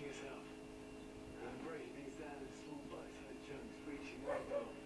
Yourself. And breaking things down in small bite-sized chunks.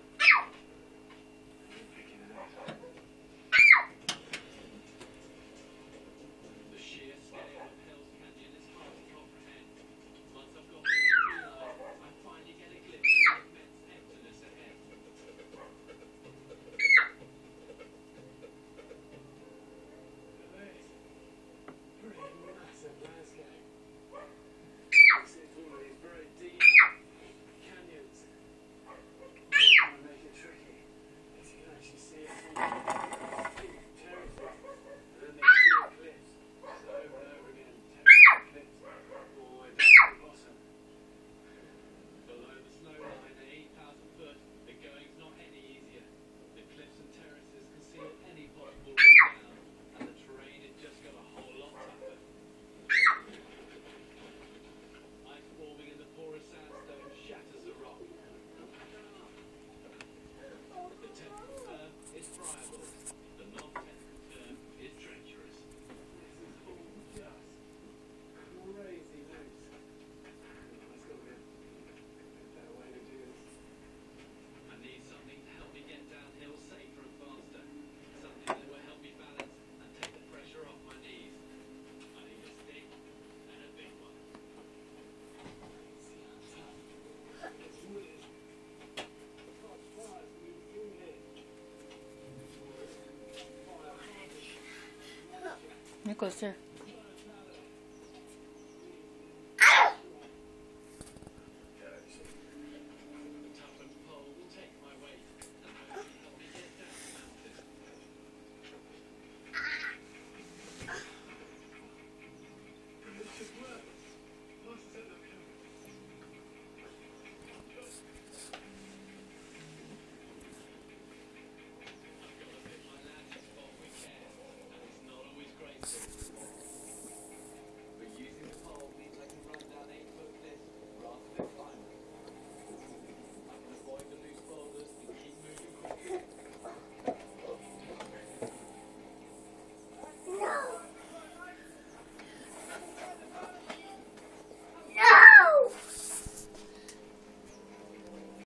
Nicholson.